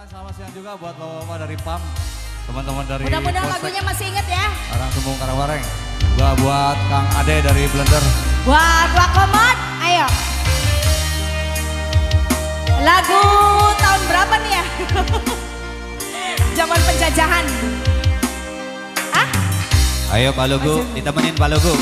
Selamat siang juga buat bapak-bapak dari PAM, teman-teman dari Mudah-mudahan lagunya masih inget ya. Orang Sumbung Karawareng. Juga buat Kang Ade dari Blender. Buat Wakomot, ayo. Lagu tahun berapa nih ya? Zaman penjajahan. Ah? Ayo Pak Lugu, ditemenin Pak Lugu.